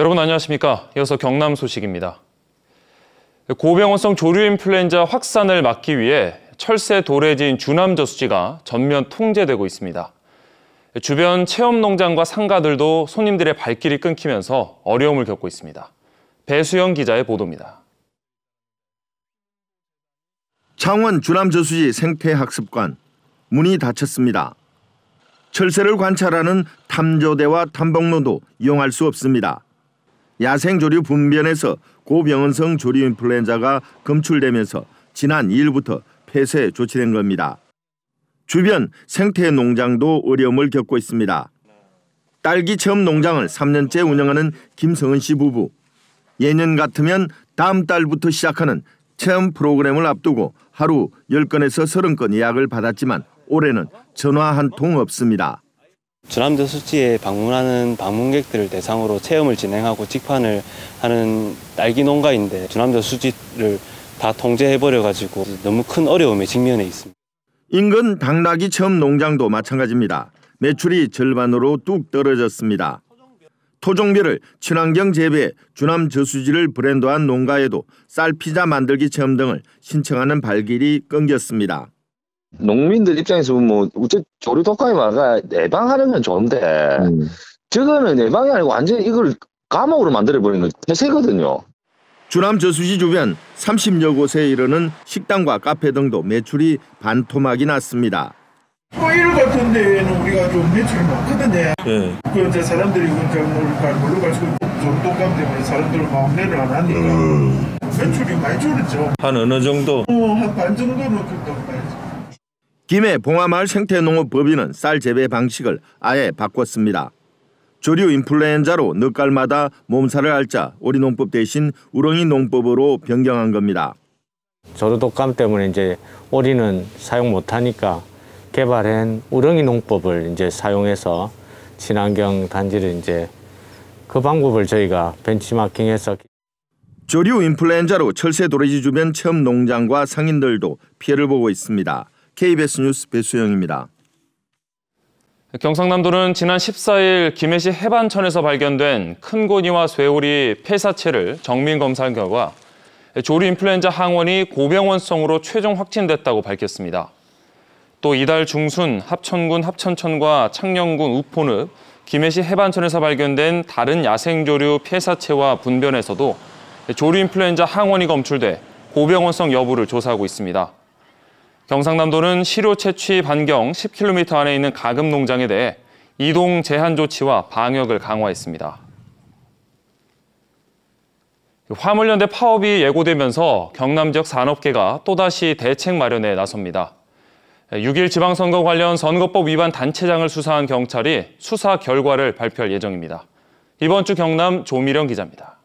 여러분 안녕하십니까? 이어서 경남 소식입니다. 고병원성 조류 인플루엔자 확산을 막기 위해 철새 도래지인 주남 저수지가 전면 통제되고 있습니다. 주변 체험 농장과 상가들도 손님들의 발길이 끊기면서 어려움을 겪고 있습니다. 배수영 기자의 보도입니다. 창원 주남 저수지 생태학습관 문이 닫혔습니다. 철새를 관찰하는 탐조대와 탐복로도 이용할 수 없습니다. 야생조류 분변에서 고병원성 조류 인플루엔자가 검출되면서 지난 2일부터 폐쇄 조치된 겁니다. 주변 생태 농장도 어려움을 겪고 있습니다. 딸기 체험 농장을 3년째 운영하는 김성은 씨 부부. 예년 같으면 다음 달부터 시작하는 체험 프로그램을 앞두고 하루 10건에서 30건 예약을 받았지만 올해는 전화 한 통 없습니다. 주남도 수지에 방문하는 방문객들을 대상으로 체험을 진행하고 직판을 하는 딸기 농가인데 주남도 수지를 다 통제해버려가지고 너무 큰 어려움에 직면해 있습니다. 인근 당나귀 체험 농장도 마찬가지입니다. 매출이 절반으로 뚝 떨어졌습니다. 토종별을 친환경 재배, 주남 저수지를 브랜드한 농가에도 쌀피자 만들기 체험 등을 신청하는 발길이 끊겼습니다. 농민들 입장에서 뭐 우째 조류 독감이 와가 예방하는 건 좋은데 음. 저거는 예방이 아니고 완전히 이걸 감옥으로 만들어 버리는 건 폐쇄거든요. 주남 저수지 주변 30여 곳에 이르는 식당과 카페 등도 매출이 반토막이 났습니다. 토일 같은 데는 우리가 좀 매출이 많거든요. 네. 그 이제 사람들이 그저 놀러 가지고 조독감 때문에 사람들 마음내를 안 하니까 음. 매출이 많이 줄었죠. 한 어느 정도? 어, 한 반 정도는 그렇다고 봐야죠. 김해 봉화마을 생태농업법인은 쌀 재배 방식을 아예 바꿨습니다. 조류 인플루엔자로 늦갈마다 몸살을 앓자 오리농법 대신 우렁이 농법으로 변경한 겁니다. 조류 독감 때문에 이제 오리는 사용 못하니까 개발한 우렁이 농법을 이제 사용해서 친환경 단지를 이제 그 방법을 저희가 벤치마킹해서 조류 인플루엔자로 철새 도래지 주변 체험 농장과 상인들도 피해를 보고 있습니다. KBS 뉴스 배수영입니다. 경상남도는 지난 14일 김해시 해반천에서 발견된 큰 고니와 쇠오리 폐사체를 정밀 검사한 결과 조류 인플루엔자 항원이 고병원성으로 최종 확진됐다고 밝혔습니다. 또 이달 중순 합천군 합천천과 창녕군 우포늪, 김해시 해반천에서 발견된 다른 야생조류 폐사체와 분변에서도 조류 인플루엔자 항원이 검출돼 고병원성 여부를 조사하고 있습니다. 경상남도는 시료 채취 반경 10km 안에 있는 가금 농장에 대해 이동 제한 조치와 방역을 강화했습니다. 화물연대 파업이 예고되면서 경남 지역 산업계가 또다시 대책 마련에 나섭니다. 6일 지방선거 관련 선거법 위반 단체장을 수사한 경찰이 수사 결과를 발표할 예정입니다. 이번 주 경남 조미령 기자입니다.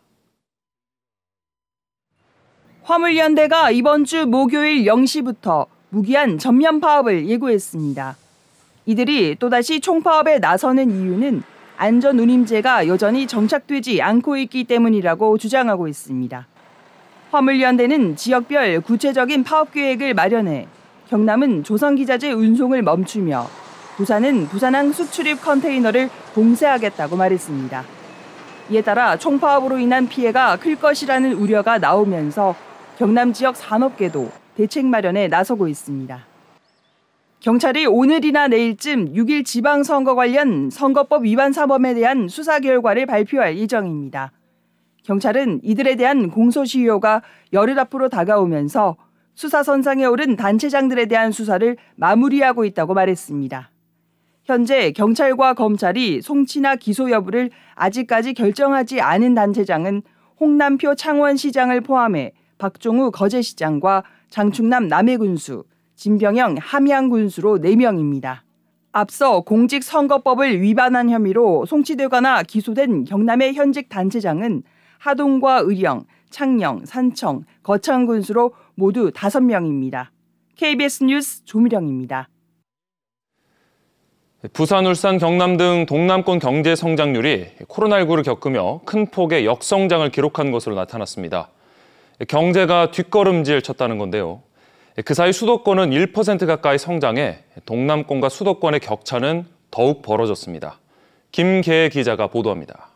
화물연대가 이번 주 목요일 0시부터 무기한 전면 파업을 예고했습니다. 이들이 또다시 총파업에 나서는 이유는 안전 운임제가 여전히 정착되지 않고 있기 때문이라고 주장하고 있습니다. 화물연대는 지역별 구체적인 파업 계획을 마련해 경남은 조선기자재 운송을 멈추며 부산은 부산항 수출입 컨테이너를 봉쇄하겠다고 말했습니다. 이에 따라 총파업으로 인한 피해가 클 것이라는 우려가 나오면서 경남 지역 산업계도 대책 마련에 나서고 있습니다. 경찰이 오늘이나 내일쯤 6일 지방선거 관련 선거법 위반 사범에 대한 수사 결과를 발표할 예정입니다. 경찰은 이들에 대한 공소시효가 열흘 앞으로 다가오면서 수사 선상에 오른 단체장들에 대한 수사를 마무리하고 있다고 말했습니다. 현재 경찰과 검찰이 송치나 기소 여부를 아직까지 결정하지 않은 단체장은 홍남표 창원시장을 포함해 박종우 거제시장과 장충남 남해군수, 진병영 함양군수로 4명입니다. 앞서 공직선거법을 위반한 혐의로 송치되거나 기소된 경남의 현직 단체장은 하동과 의령, 창녕, 산청, 거창군수로 모두 5명입니다. KBS 뉴스 조미령입니다. 부산, 울산, 경남 등 동남권 경제 성장률이 코로나19를 겪으며 큰 폭의 역성장을 기록한 것으로 나타났습니다. 경제가 뒷걸음질 쳤다는 건데요. 그 사이 수도권은 1% 가까이 성장해 동남권과 수도권의 격차는 더욱 벌어졌습니다. 김계 기자가 보도합니다.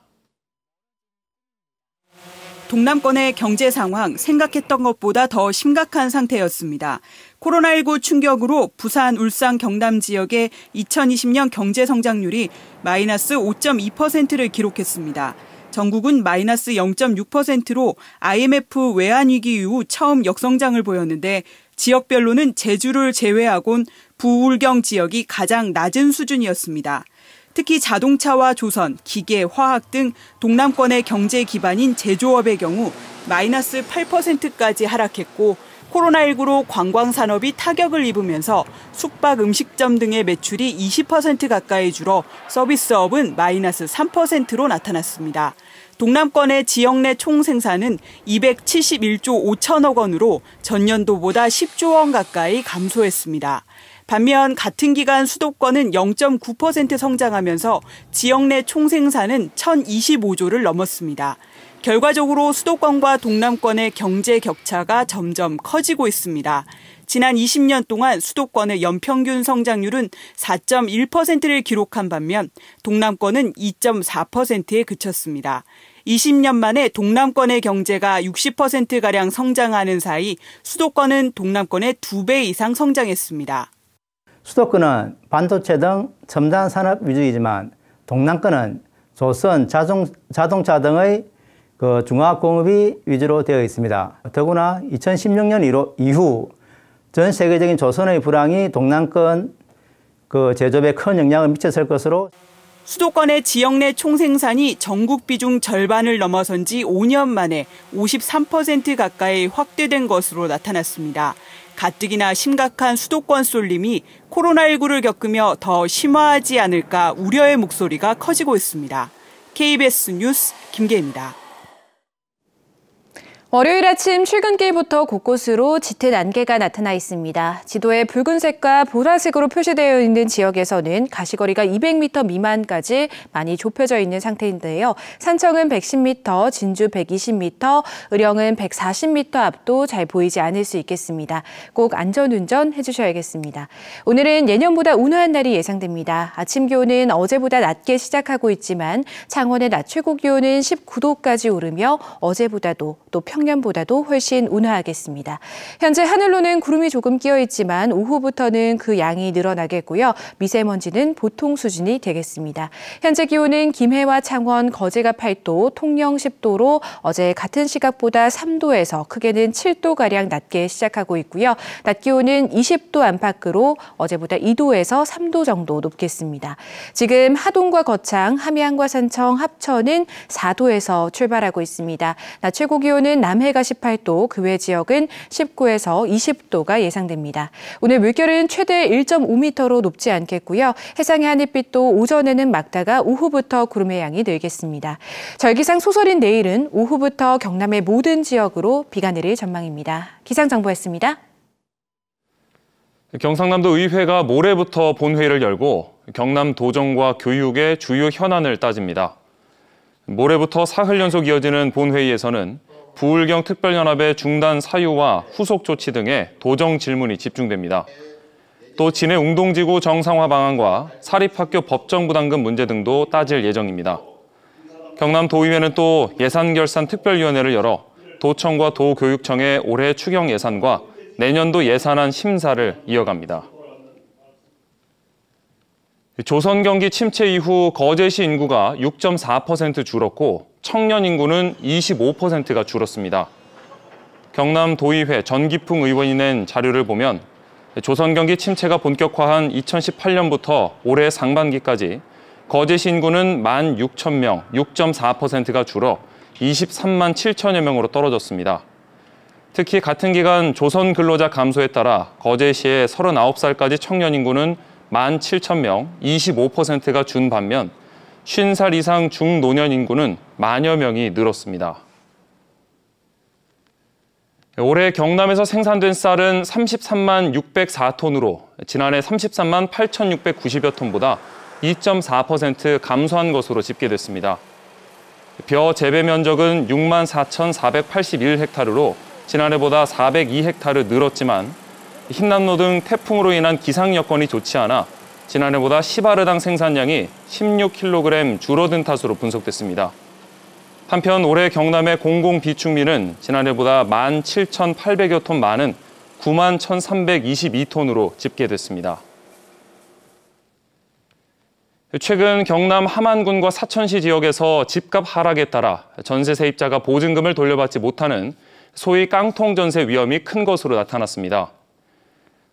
동남권의 경제 상황 생각했던 것보다 더 심각한 상태였습니다. 코로나19 충격으로 부산, 울산, 경남 지역의 2020년 경제 성장률이 마이너스 5.2%를 기록했습니다. 전국은 마이너스 0.6%로 IMF 외환위기 이후 처음 역성장을 보였는데 지역별로는 제주를 제외하곤 부울경 지역이 가장 낮은 수준이었습니다. 특히 자동차와 조선, 기계, 화학 등 동남권의 경제 기반인 제조업의 경우 마이너스 8%까지 하락했고 코로나19로 관광 산업이 타격을 입으면서 숙박 음식점 등의 매출이 20% 가까이 줄어 서비스업은 마이너스 3%로 나타났습니다. 동남권의 지역 내 총생산은 271조 5천억 원으로 전년도보다 10조 원 가까이 감소했습니다. 반면 같은 기간 수도권은 0.9% 성장하면서 지역 내 총생산은 1,025조를 넘었습니다. 결과적으로 수도권과 동남권의 경제 격차가 점점 커지고 있습니다. 지난 20년 동안 수도권의 연평균 성장률은 4.1%를 기록한 반면 동남권은 2.4%에 그쳤습니다. 20년 만에 동남권의 경제가 60%가량 성장하는 사이 수도권은 동남권의 2배 이상 성장했습니다. 수도권은 반도체 등 첨단 산업 위주이지만 동남권은 조선, 자동, 자동차 등의 그 중화 공업이 위주로 되어 있습니다. 더구나 2016년 이후 전 세계적인 조선의 불황이 동남권 그 제조업에 큰 영향을 미쳤을 것으로 수도권의 지역 내 총생산이 전국 비중 절반을 넘어선 지 5년 만에 53% 가까이 확대된 것으로 나타났습니다. 가뜩이나 심각한 수도권 쏠림이 코로나19를 겪으며 더 심화하지 않을까 우려의 목소리가 커지고 있습니다. KBS 뉴스 김계입니다. 월요일 아침 출근길부터 곳곳으로 짙은 안개가 나타나 있습니다. 지도에 붉은색과 보라색으로 표시되어 있는 지역에서는 가시거리가 200m 미만까지 많이 좁혀져 있는 상태인데요. 산청은 110m, 진주 120m, 의령은 140m 앞도 잘 보이지 않을 수 있겠습니다. 꼭 안전운전 해주셔야겠습니다. 오늘은 예년보다 온화한 날이 예상됩니다. 아침 기온은 어제보다 낮게 시작하고 있지만 창원의 낮 최고 기온은 19도까지 오르며 어제보다도 또 평. 평년보다도 훨씬 온화하겠습니다. 현재 하늘로는 구름이 조금 끼어 있지만 오후부터는 그 양이 늘어나겠고요. 미세먼지는 보통 수준이 되겠습니다. 현재 기온은 김해와 창원, 거제가 8도, 통영 10도로 어제 같은 시각보다 3도에서 크게는 7도가량 낮게 시작하고 있고요. 낮 기온은 20도 안팎으로 어제보다 2도에서 3도 정도 높겠습니다. 지금 하동과 거창, 함양과 산청, 합천은 4도에서 출발하고 있습니다. 낮 최고 기온은 남해가 18도, 그 외 지역은 19에서 20도가 예상됩니다. 오늘 물결은 최대 1.5m로 높지 않겠고요. 해상의 하늘빛도 오전에는 맑다가 오후부터 구름의 양이 늘겠습니다. 절기상 소설인 내일은 오후부터 경남의 모든 지역으로 비가 내릴 전망입니다. 기상정보였습니다. 경상남도 의회가 모레부터 본회의를 열고 경남 도정과 교육의 주요 현안을 따집니다. 모레부터 사흘 연속 이어지는 본회의에서는 부울경 특별연합의 중단 사유와 후속 조치 등의 도정 질문이 집중됩니다. 또 진해 웅동지구 정상화 방안과 사립학교 법정 부담금 문제 등도 따질 예정입니다. 경남 도의회는 또 예산결산 특별위원회를 열어 도청과 도교육청의 올해 추경 예산과 내년도 예산안 심사를 이어갑니다. 조선 경기 침체 이후 거제시 인구가 6.4% 줄었고 청년 인구는 25%가 줄었습니다. 경남 도의회 전기풍 의원이 낸 자료를 보면 조선 경기 침체가 본격화한 2018년부터 올해 상반기까지 거제시 인구는 1만 6천 명, 6.4%가 줄어 23만 7천여 명으로 떨어졌습니다. 특히 같은 기간 조선 근로자 감소에 따라 거제시의 39살까지 청년 인구는 1만 7천 명, 25%가 준 반면 50살 이상 중노년 인구는 만여 명이 늘었습니다. 올해 경남에서 생산된 쌀은 33만 604톤으로 지난해 33만 8,690여 톤보다 2.4% 감소한 것으로 집계됐습니다. 벼 재배 면적은 6만 4,481헥타르로 지난해보다 402헥타르 늘었지만 흰남노 등 태풍으로 인한 기상 여건이 좋지 않아 지난해보다 10아르당 생산량이 16kg 줄어든 탓으로 분석됐습니다. 한편 올해 경남의 공공 비축미는 지난해보다 17,800여 톤 많은 9만 1,322톤으로 집계됐습니다. 최근 경남 함안군과 사천시 지역에서 집값 하락에 따라 전세 세입자가 보증금을 돌려받지 못하는 소위 깡통 전세 위험이 큰 것으로 나타났습니다.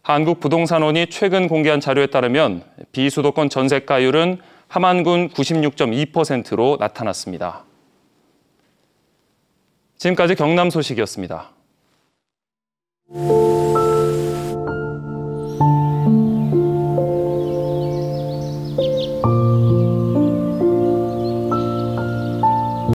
한국부동산원이 최근 공개한 자료에 따르면 비수도권 전세가율은 함안군 96.2%로 나타났습니다. 지금까지 경남 소식이었습니다.